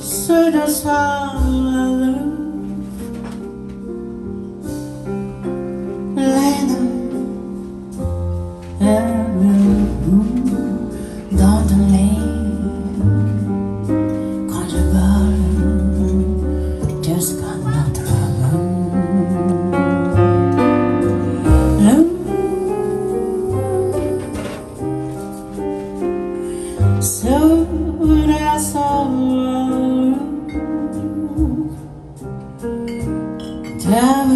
sur le sable Lena